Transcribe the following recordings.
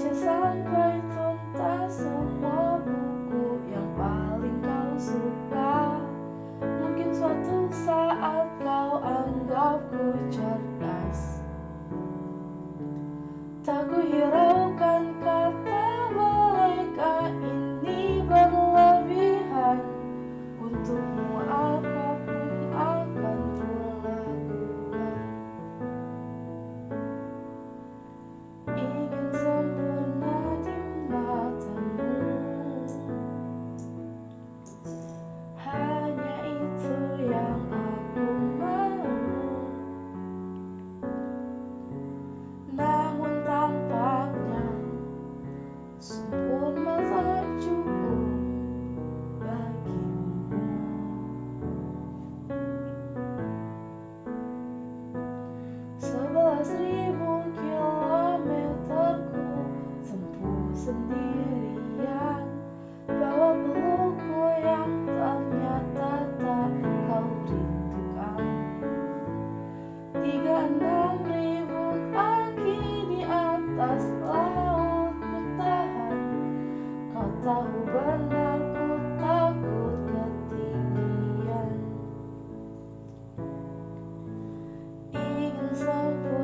baca sampai tuntas semua volto.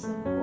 Christ.